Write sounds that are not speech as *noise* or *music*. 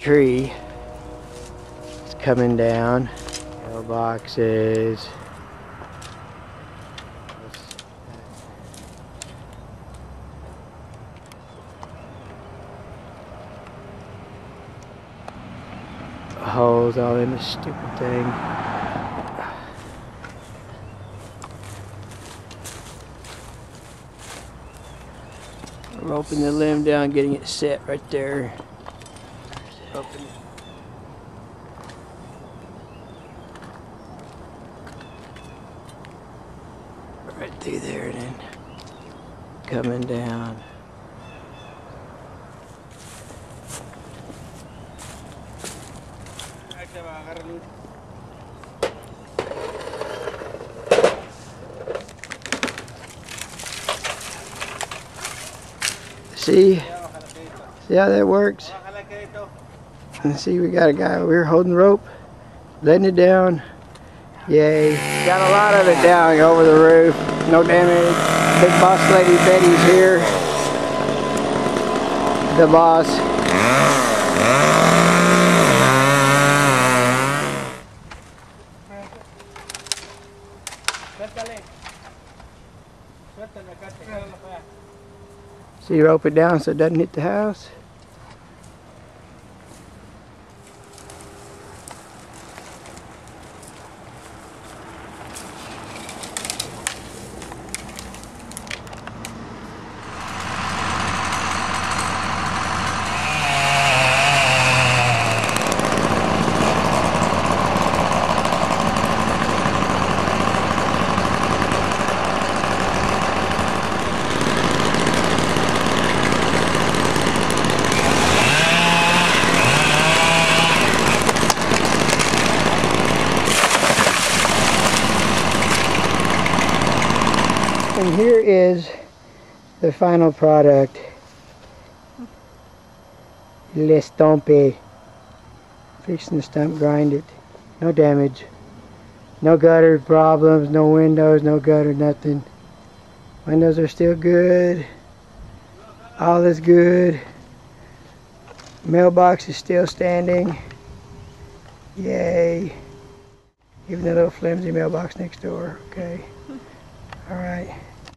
Tree is coming down. Mailboxes. Holes all in this stupid thing. Roping the limb down, getting it set right there. Open. Right through there and then coming down. See? See how that works? And see, we got a guy over here holding the rope, letting it down. Yay. Got a lot of it down over the roof. No damage. Big boss lady Betty's here. The boss. So you rope it down so it doesn't hit the house. And here is the final product. Le Stompe. Fixing the stump, grind it. No damage. No gutter problems, no windows, no gutter, nothing. Windows are still good. All is good. Mailbox is still standing. Yay. Even the little flimsy mailbox next door, okay. *laughs* All right.